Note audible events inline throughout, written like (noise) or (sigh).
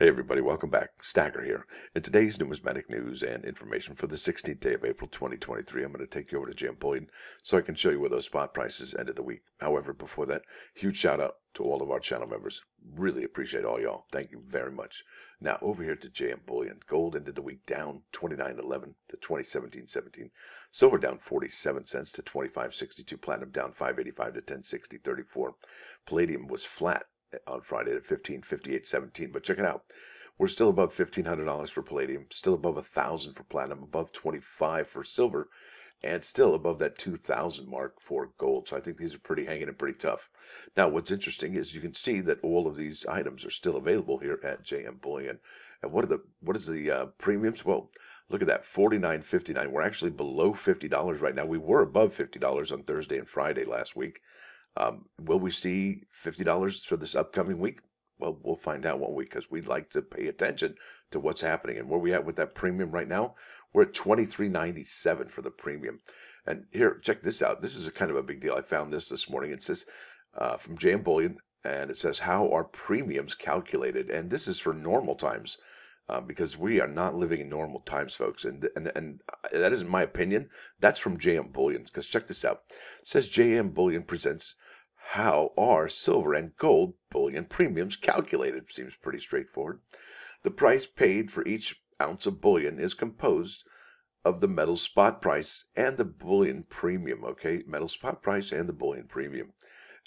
Hey everybody, welcome back. Stacker here. In today's numismatic news and information for the 16th day of April 2023, I'm going to take you over to JM Bullion so I can show you where those spot prices ended the week. However, before that, huge shout out to all of our channel members. Really appreciate all y'all. Thank you very much. Now over here to JM Bullion. Gold ended the week down 29.11 to 2017.17. Silver down 47 cents to 25.62. Platinum down 5.85 to 10.60.34. Palladium was flat on Friday at 1558.17. But check it out. We're still above $1,500 for palladium, still above 1000 for platinum, above 25 for silver, and still above that 2000 mark for gold. So I think these are pretty hanging and pretty tough. Now, what's interesting is you can see that all of these items are still available here at JM Bullion. And what are the what is the uh, premiums? Well, look at that, 49.59. We're actually below $50 right now. We were above $50 on Thursday and Friday last week. Um, will we see $50 for this upcoming week? Well, we'll find out, won't we? Because we'd like to pay attention to what's happening. And where we at with that premium right now? We're at twenty three ninety seven for the premium. And here, check this out. This is a kind of a big deal. I found this this morning. It says uh, from JM Bullion, and it says how are premiums calculated? And this is for normal times. Uh, because we are not living in normal times, folks, and and and that isn't my opinion. That's from JM Bullion. Because check this out. It says JM Bullion presents how are silver and gold bullion premiums calculated? Seems pretty straightforward. The price paid for each ounce of bullion is composed of the metal spot price and the bullion premium. Okay, metal spot price and the bullion premium.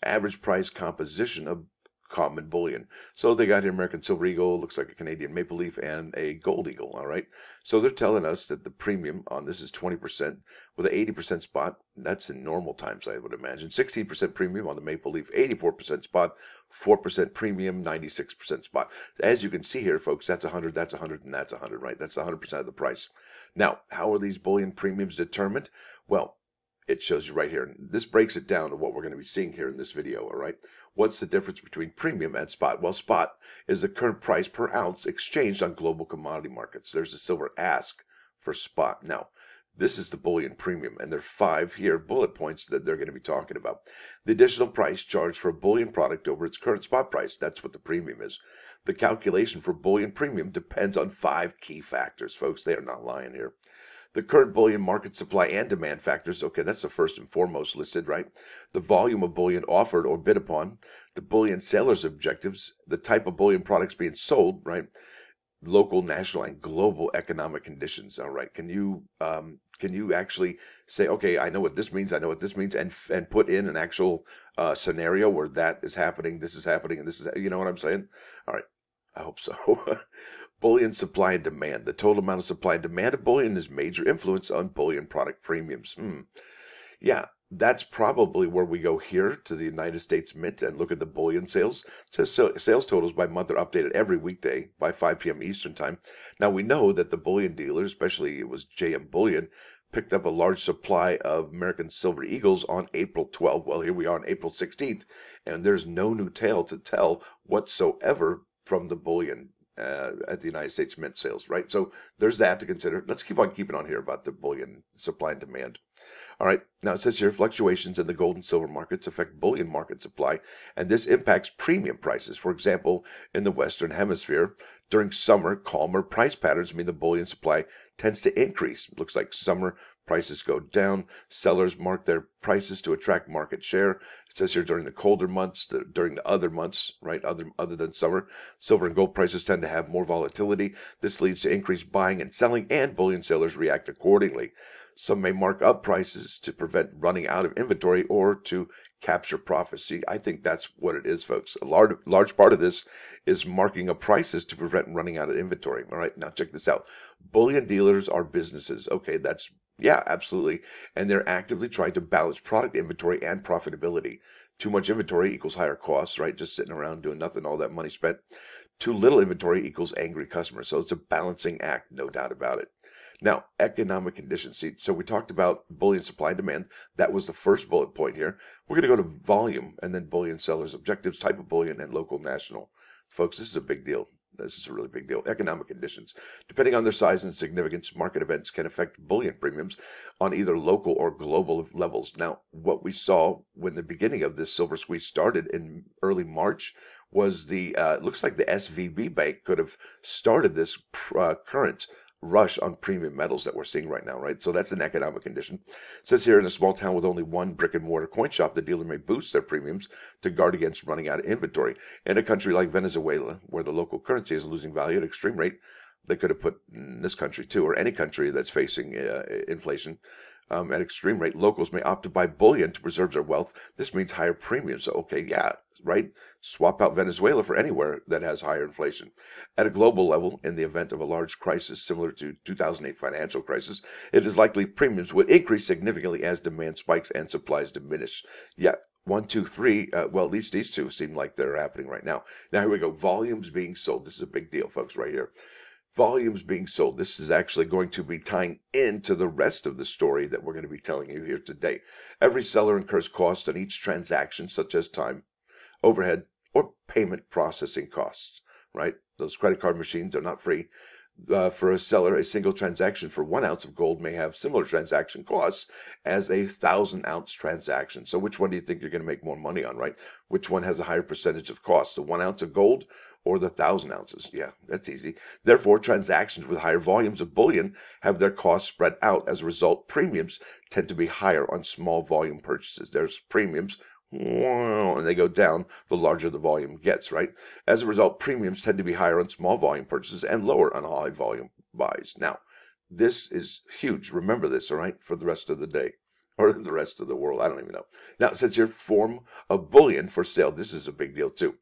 Average price composition of common bullion. So they got here American Silver Eagle, looks like a Canadian Maple Leaf, and a Gold Eagle. All right. So they're telling us that the premium on this is 20% with an 80% spot. That's in normal times, I would imagine. 16% premium on the Maple Leaf, 84% spot, 4% premium, 96% spot. As you can see here, folks, that's 100, that's 100, and that's 100, right? That's 100% of the price. Now, how are these bullion premiums determined? Well, it shows you right here. This breaks it down to what we're going to be seeing here in this video, all right? What's the difference between premium and spot? Well, spot is the current price per ounce exchanged on global commodity markets. There's a silver ask for spot. Now, this is the bullion premium, and there are five here bullet points that they're going to be talking about. The additional price charged for a bullion product over its current spot price. That's what the premium is. The calculation for bullion premium depends on five key factors, folks. They are not lying here the current bullion market supply and demand factors. Okay, that's the first and foremost listed, right? The volume of bullion offered or bid upon, the bullion seller's objectives, the type of bullion products being sold, right? Local, national, and global economic conditions. All right, can you um, can you actually say, okay, I know what this means, I know what this means, and and put in an actual uh, scenario where that is happening, this is happening, and this is, you know what I'm saying? All right, I hope so. (laughs) bullion supply and demand. The total amount of supply and demand of bullion is major influence on bullion product premiums. Hmm. Yeah, that's probably where we go here to the United States Mint and look at the bullion sales. It says sales totals by month are updated every weekday by 5 p.m. Eastern Time. Now we know that the bullion dealer, especially it was JM Bullion, picked up a large supply of American Silver Eagles on April 12th. Well, here we are on April 16th, and there's no new tale to tell whatsoever from the bullion uh, at the United States Mint sales, right? So there's that to consider. Let's keep on keeping on here about the bullion supply and demand. All right, now it says here fluctuations in the gold and silver markets affect bullion market supply, and this impacts premium prices. For example, in the Western Hemisphere, during summer, calmer price patterns mean the bullion supply tends to increase. Looks like summer prices go down. Sellers mark their prices to attract market share. It says here during the colder months, the, during the other months, right, other other than summer, silver and gold prices tend to have more volatility. This leads to increased buying and selling, and bullion sellers react accordingly. Some may mark up prices to prevent running out of inventory or to capture prophecy. I think that's what it is, folks. A large, large part of this is marking up prices to prevent running out of inventory. All right, now check this out. Bullion dealers are businesses. Okay, that's yeah, absolutely. And they're actively trying to balance product inventory and profitability. Too much inventory equals higher costs, right? Just sitting around doing nothing, all that money spent. Too little inventory equals angry customers. So it's a balancing act, no doubt about it. Now, economic conditions. See, so we talked about bullion supply and demand. That was the first bullet point here. We're going to go to volume and then bullion sellers' objectives, type of bullion, and local national. Folks, this is a big deal. This is a really big deal. Economic conditions. Depending on their size and significance, market events can affect bullion premiums on either local or global levels. Now, what we saw when the beginning of this silver squeeze started in early March was the uh, looks like the SVB Bank could have started this uh, current rush on premium metals that we're seeing right now, right? So that's an economic condition. It says here in a small town with only one brick and mortar coin shop, the dealer may boost their premiums to guard against running out of inventory. In a country like Venezuela, where the local currency is losing value at extreme rate, they could have put in this country too, or any country that's facing uh, inflation um, at extreme rate. Locals may opt to buy bullion to preserve their wealth. This means higher premiums. So, okay, yeah, right? Swap out Venezuela for anywhere that has higher inflation. At a global level, in the event of a large crisis similar to 2008 financial crisis, it is likely premiums would increase significantly as demand spikes and supplies diminish. Yet, one, two, three. Uh, well, at least these two seem like they're happening right now. Now, here we go. Volumes being sold. This is a big deal, folks, right here. Volumes being sold. This is actually going to be tying into the rest of the story that we're going to be telling you here today. Every seller incurs costs on each transaction, such as time, overhead, or payment processing costs, right? Those credit card machines are not free. Uh, for a seller, a single transaction for one ounce of gold may have similar transaction costs as a thousand ounce transaction. So, which one do you think you're going to make more money on, right? Which one has a higher percentage of cost, the one ounce of gold or the thousand ounces? Yeah, that's easy. Therefore, transactions with higher volumes of bullion have their costs spread out. As a result, premiums tend to be higher on small volume purchases. There's premiums and they go down the larger the volume gets, right? As a result, premiums tend to be higher on small volume purchases and lower on high volume buys. Now, this is huge. Remember this, all right, for the rest of the day (laughs) or the rest of the world. I don't even know. Now, since here form of bullion for sale. This is a big deal too.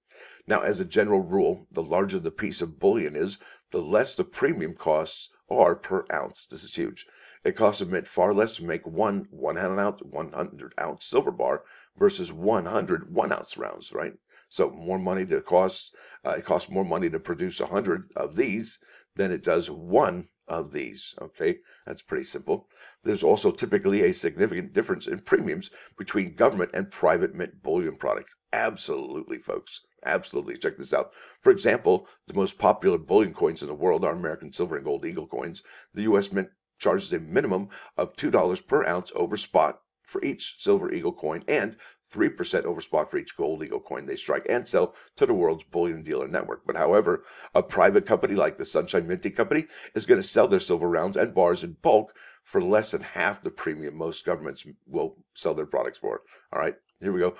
Now, as a general rule, the larger the piece of bullion is, the less the premium costs are per ounce. This is huge. It costs a mint far less to make one 100 ounce, 100 ounce silver bar versus 100 one ounce rounds, right? So more money to cost, uh, it costs more money to produce 100 of these than it does one of these. Okay, that's pretty simple. There's also typically a significant difference in premiums between government and private mint bullion products. Absolutely, folks. Absolutely. Check this out. For example, the most popular bullion coins in the world are American silver and gold eagle coins. The U.S. Mint charges a minimum of $2 per ounce over spot for each silver eagle coin and 3% over spot for each gold eagle coin they strike and sell to the world's bullion dealer network. But however, a private company like the Sunshine Minting Company is going to sell their silver rounds and bars in bulk for less than half the premium most governments will sell their products for. All right, here we go.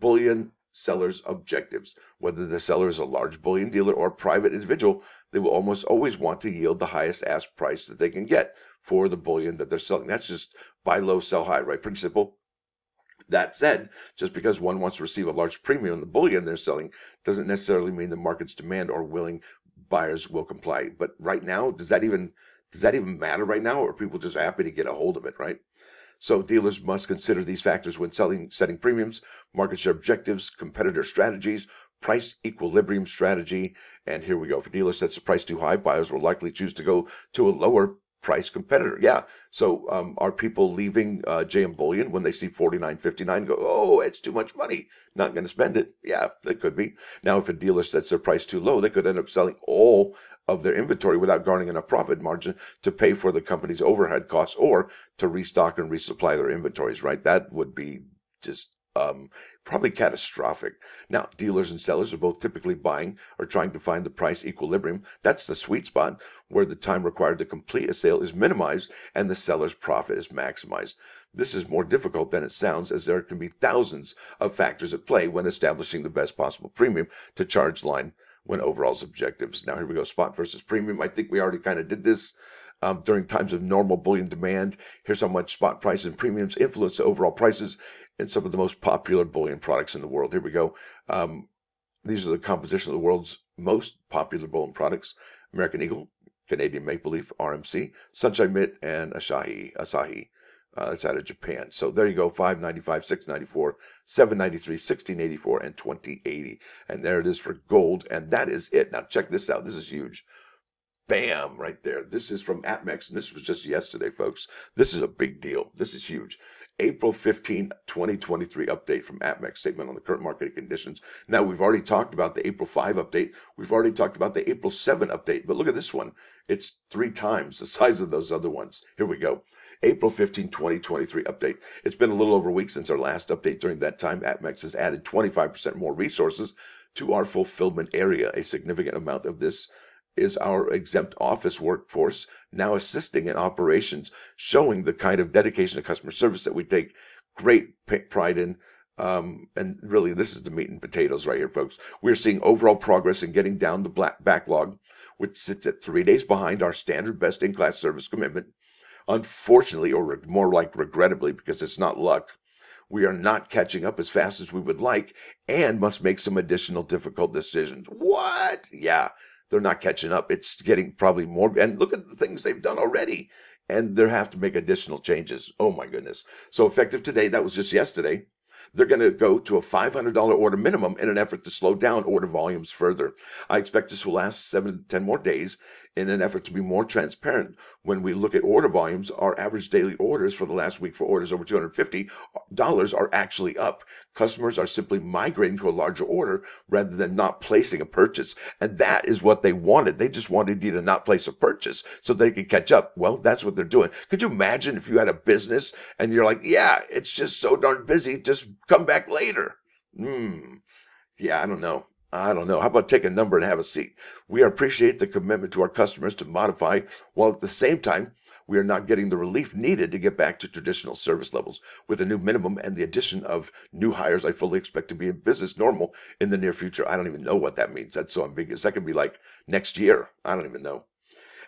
Bullion sellers' objectives. Whether the seller is a large bullion dealer or private individual, they will almost always want to yield the highest ask price that they can get for the bullion that they're selling. That's just buy low, sell high, right? Pretty simple. That said, just because one wants to receive a large premium on the bullion they're selling doesn't necessarily mean the market's demand or willing buyers will comply. But right now, does that even does that even matter right now, or are people just happy to get a hold of it, right? So dealers must consider these factors when selling, setting premiums, market share objectives, competitor strategies, price equilibrium strategy. And here we go. If a dealer sets the price too high, buyers will likely choose to go to a lower price competitor. Yeah. So um, are people leaving uh, JM Bullion when they see 49.59 go, oh, it's too much money, not going to spend it? Yeah, they could be. Now, if a dealer sets their price too low, they could end up selling all of their inventory without garnering enough profit margin to pay for the company's overhead costs or to restock and resupply their inventories, right? That would be just um, probably catastrophic. Now, dealers and sellers are both typically buying or trying to find the price equilibrium. That's the sweet spot where the time required to complete a sale is minimized and the seller's profit is maximized. This is more difficult than it sounds as there can be thousands of factors at play when establishing the best possible premium to charge line when overall objectives. Now, here we go spot versus premium. I think we already kind of did this. Um, during times of normal bullion demand. Here's how much spot price and premiums influence the overall prices in some of the most popular bullion products in the world. Here we go. Um, these are the composition of the world's most popular bullion products American Eagle, Canadian Maple Leaf, RMC, Sunshine Mint, and Asahi. Asahi. Uh, that's out of Japan. So there you go 595, 694, 793, 1684, and 2080. And there it is for gold. And that is it. Now check this out. This is huge. Bam, right there. This is from APMEX, and this was just yesterday, folks. This is a big deal. This is huge. April 15, 2023 update from APMEX statement on the current market conditions. Now, we've already talked about the April 5 update. We've already talked about the April 7 update, but look at this one. It's three times the size of those other ones. Here we go. April 15, 2023 update. It's been a little over a week since our last update. During that time, APMEX has added 25% more resources to our fulfillment area. A significant amount of this is our exempt office workforce now assisting in operations, showing the kind of dedication to customer service that we take great pride in. Um, and really, this is the meat and potatoes right here, folks. We're seeing overall progress in getting down the black backlog, which sits at three days behind our standard best in class service commitment. Unfortunately, or more like regrettably, because it's not luck, we are not catching up as fast as we would like and must make some additional difficult decisions. What? Yeah, they're not catching up. It's getting probably more. And look at the things they've done already. And they have to make additional changes. Oh my goodness. So effective today, that was just yesterday. They're going to go to a $500 order minimum in an effort to slow down order volumes further. I expect this will last seven to 10 more days in an effort to be more transparent. When we look at order volumes, our average daily orders for the last week for orders over $250 are actually up. Customers are simply migrating to a larger order rather than not placing a purchase. And that is what they wanted. They just wanted you to not place a purchase so they could catch up. Well, that's what they're doing. Could you imagine if you had a business and you're like, yeah, it's just so darn busy. Just come back later. Hmm. Yeah, I don't know. I don't know. How about take a number and have a seat? We appreciate the commitment to our customers to modify, while at the same time, we are not getting the relief needed to get back to traditional service levels. With a new minimum and the addition of new hires, I fully expect to be in business normal in the near future. I don't even know what that means. That's so ambiguous. That could be like next year. I don't even know.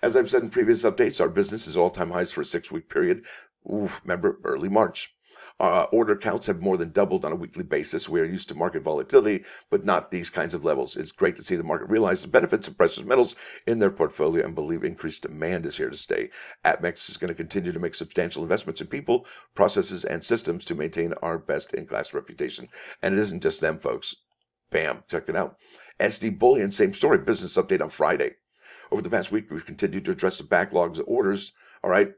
As I've said in previous updates, our business is all time highs for a six week period. Ooh, remember, early March. Uh, order counts have more than doubled on a weekly basis. We are used to market volatility, but not these kinds of levels. It's great to see the market realize the benefits of precious metals in their portfolio and believe increased demand is here to stay. APMEX is going to continue to make substantial investments in people, processes, and systems to maintain our best in class reputation. And it isn't just them, folks. Bam, check it out. SD Bullion, same story, business update on Friday. Over the past week, we've continued to address the backlogs of orders. All right,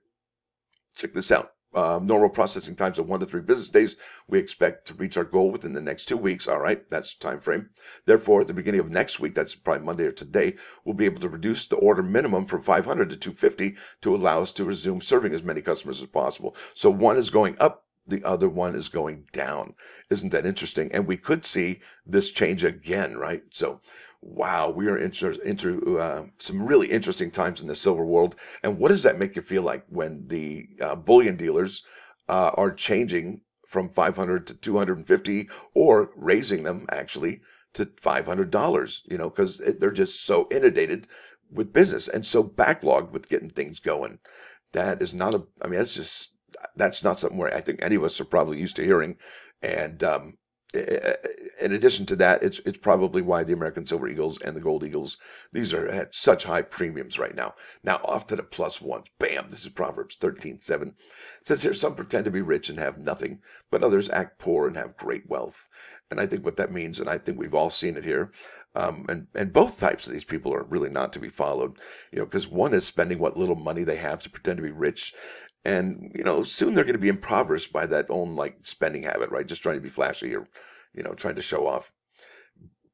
check this out uh, normal processing times of one to three business days. We expect to reach our goal within the next two weeks. All right, that's time frame. Therefore, at the beginning of next week, that's probably Monday or today, we'll be able to reduce the order minimum from 500 to 250 to allow us to resume serving as many customers as possible. So one is going up. The other one is going down. Isn't that interesting? And we could see this change again, right? So wow, we are into, into uh, some really interesting times in the silver world. And what does that make you feel like when the uh, bullion dealers uh, are changing from 500 to 250 or raising them actually to $500, you know, because they're just so inundated with business and so backlogged with getting things going. That is not a, I mean, that's just, that's not something where I think any of us are probably used to hearing. And um, in addition to that, it's it's probably why the American Silver Eagles and the Gold Eagles these are at such high premiums right now. Now off to the plus ones. Bam! This is Proverbs thirteen seven. It says here some pretend to be rich and have nothing, but others act poor and have great wealth. And I think what that means, and I think we've all seen it here. Um, and and both types of these people are really not to be followed, you know, because one is spending what little money they have to pretend to be rich, and, you know, soon they're going to be impoverished by that own like spending habit, right? Just trying to be flashy or, you know, trying to show off.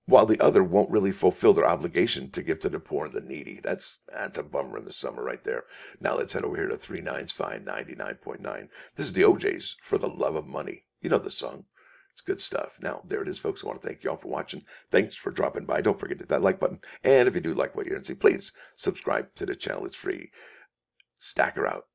While the other won't really fulfill their obligation to give to the poor and the needy. That's that's a bummer in the summer right there. Now let's head over here to three nines fine ninety nine point nine. This is the O'Jays for the love of money. You know the song. It's good stuff. Now, there it is, folks. I want to thank you all for watching. Thanks for dropping by. Don't forget to hit that like button. And if you do like what you're to see, please subscribe to the channel. It's free. Stacker out.